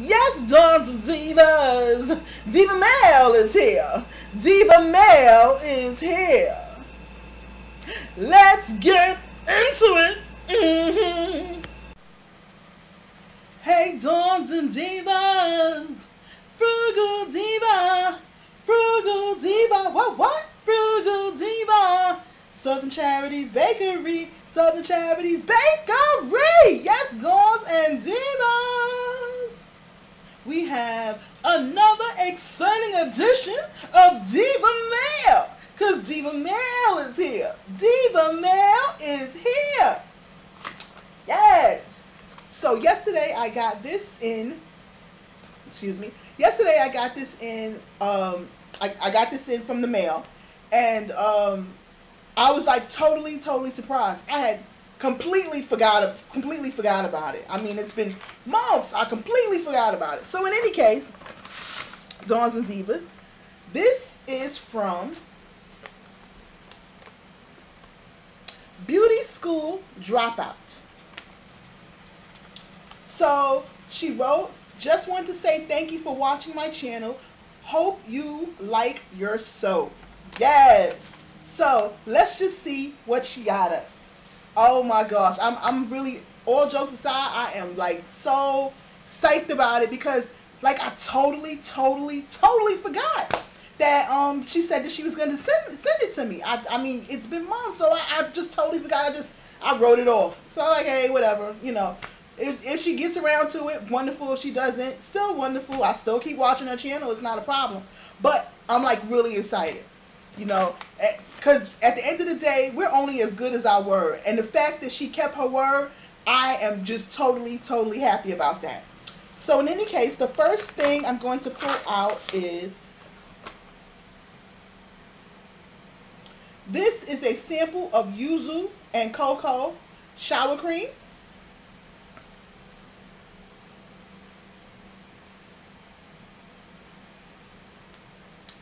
Yes, Dawn's and Divas. Diva Mail is here. Diva Mail is here. Let's get into it. Mm-hmm. Hey, Dawns and Divas. Frugal Diva. Frugal Diva. What, what? Frugal Diva. Southern Charity's Bakery. Southern Charity's Bakery. Yes, Dawns and Divas. We have another exciting edition of Diva Mail. Because Diva Mail is here. Diva Mail is here. Yes. So yesterday I got this in, excuse me, yesterday I got this in, um, I, I got this in from the mail. And um, I was like totally, totally surprised. I had completely forgot, completely forgot about it. I mean, it's been months. I completely forgot about it. So in any case, Dons and Divas, this is from Beauty School Dropout. So she wrote, just want to say thank you for watching my channel. Hope you like your soap. Yes. So let's just see what she got us. Oh my gosh. I'm, I'm really, all jokes aside, I am like so psyched about it because like I totally, totally, totally forgot that um she said that she was to send, send it to me. I, I mean, it's been months, so I, I just totally forgot. I just, I wrote it off. So like, hey, whatever, you know. If, if she gets around to it, wonderful. If she doesn't, still wonderful. I still keep watching her channel. It's not a problem. But I'm like really excited, you know, eh, because at the end of the day, we're only as good as our word. And the fact that she kept her word, I am just totally, totally happy about that. So in any case, the first thing I'm going to pull out is this is a sample of yuzu and cocoa shower cream.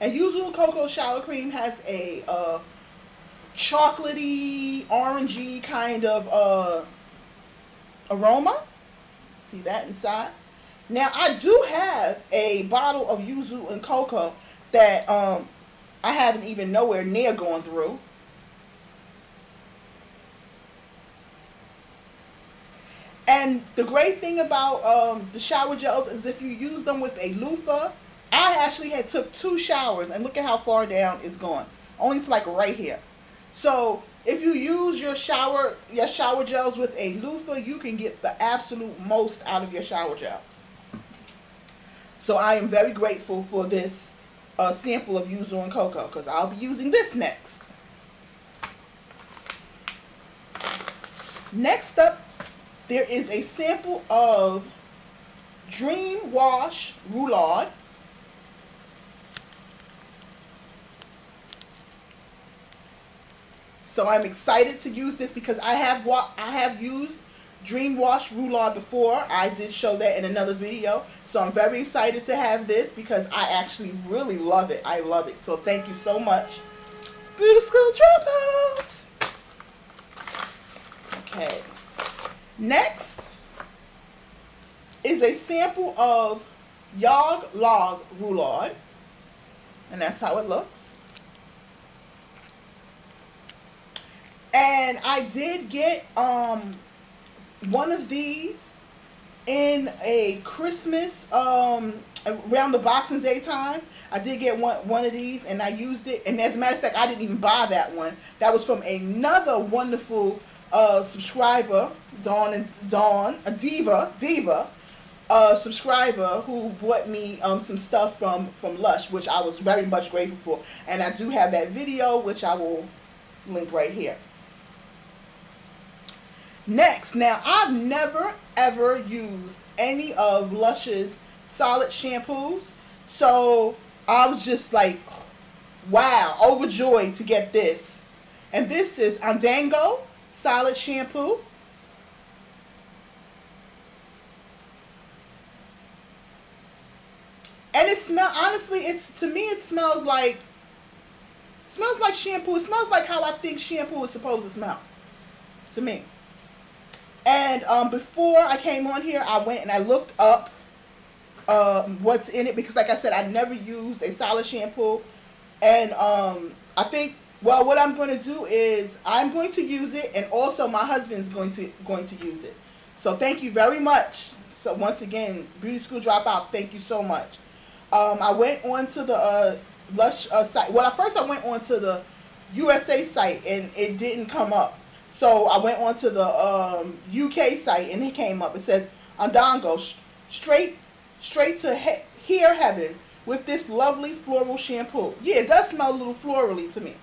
And Yuzu Cocoa Shower Cream has a uh, chocolatey, orangey kind of uh, aroma. See that inside? Now, I do have a bottle of Yuzu and Cocoa that um, I haven't even nowhere near going through. And the great thing about um, the shower gels is if you use them with a loofah I actually had took two showers and look at how far down it's gone. Only to like right here. So if you use your shower your shower gels with a loofah, you can get the absolute most out of your shower gels. So I am very grateful for this uh, sample of Yuzu and Cocoa because I'll be using this next. Next up, there is a sample of Dream Wash Roulade. So I'm excited to use this because I have wa I have used Dream Wash Roulade before. I did show that in another video. So I'm very excited to have this because I actually really love it. I love it. So thank you so much. Beauty School Dropout. Okay. Next is a sample of Yog Log Roulade. And that's how it looks. And I did get um one of these in a Christmas um around the Boxing Day time. I did get one one of these and I used it. And as a matter of fact, I didn't even buy that one. That was from another wonderful uh, subscriber, Dawn and Dawn, a diva, diva, uh, subscriber who bought me um, some stuff from from Lush, which I was very much grateful for. And I do have that video, which I will link right here. Next, now I've never ever used any of Lush's solid shampoos. So I was just like, wow, overjoyed to get this. And this is Andango solid shampoo. And it smells, honestly, it's to me it smells like, smells like shampoo. It smells like how I think shampoo is supposed to smell. To me. And um, before I came on here, I went and I looked up um, what's in it because, like I said, I never used a solid shampoo, and um, I think well, what I'm going to do is I'm going to use it, and also my husband's going to going to use it. So thank you very much. So once again, Beauty School Dropout, thank you so much. Um, I went on to the uh, Lush uh, site. Well, at first I went on to the USA site, and it didn't come up. So I went on to the um, UK site, and it came up. It says Ondongo, straight, straight to he here heaven with this lovely floral shampoo. Yeah, it does smell a little florally to me.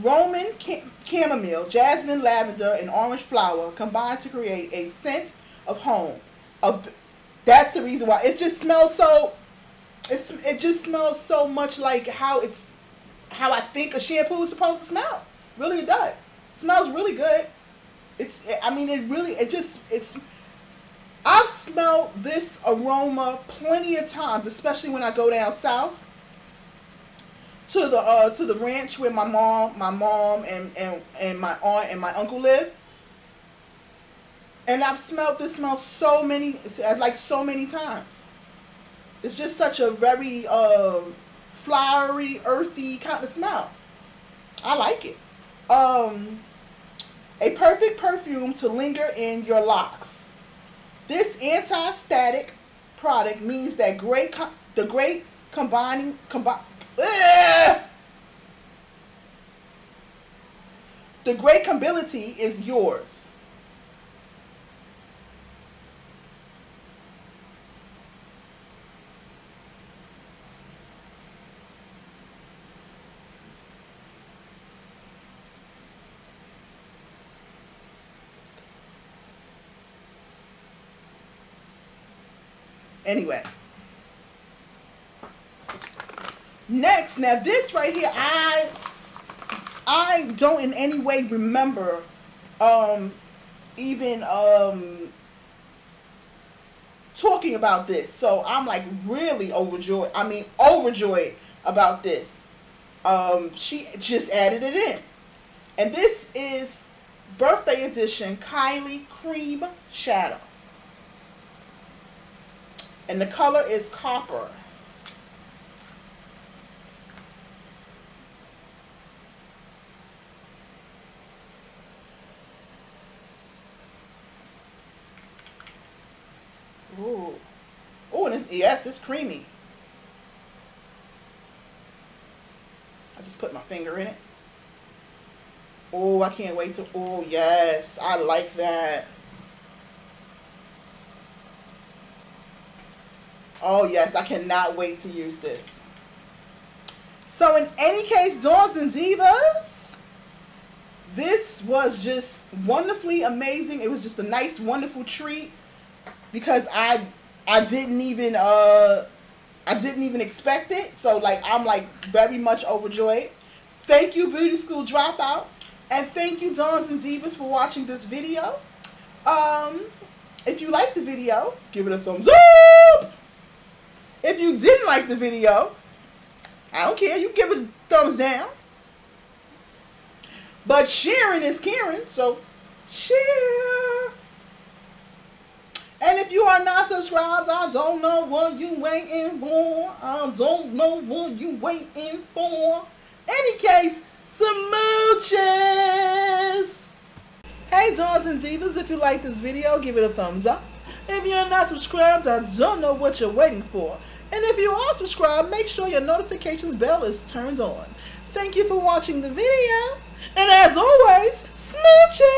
Roman chamomile, jasmine, lavender, and orange flower combine to create a scent of home. That's the reason why it just smells so. It's it just smells so much like how it's how I think a shampoo is supposed to smell. Really, it does. Smells really good. It's I mean it really it just it's. I've smelled this aroma plenty of times, especially when I go down south to the uh, to the ranch where my mom, my mom, and and and my aunt and my uncle live. And I've smelled this smell so many, like so many times. It's just such a very uh, flowery, earthy kind of smell. I like it. Um, a perfect perfume to linger in your locks. This anti-static product means that great the great combining combine the great ability is yours. Anyway. Next, now this right here, I I don't in any way remember um even um talking about this. So I'm like really overjoyed. I mean overjoyed about this. Um she just added it in. And this is birthday edition Kylie Cream Shadow. And the color is copper. Ooh. Oh, and it's, yes, it's creamy. I just put my finger in it. Oh, I can't wait to, oh, yes, I like that. Oh, yes, I cannot wait to use this. So in any case, Dawns and Divas, this was just wonderfully amazing. It was just a nice, wonderful treat because I I didn't even uh I didn't even expect it. So like I'm like very much overjoyed. Thank you Beauty School Dropout. And thank you Dawns and Divas for watching this video. Um if you liked the video, give it a thumbs up. If you didn't like the video, I don't care. You give it a thumbs down. But sharing is caring, so share. And if you are not subscribed, I don't know what you waiting for. I don't know what you waiting for. Any case, smooches. Hey Dawns and Divas, if you like this video, give it a thumbs up. If you're not subscribed, I don't know what you're waiting for. And if you are subscribed, make sure your notifications bell is turned on. Thank you for watching the video. And as always, smooches.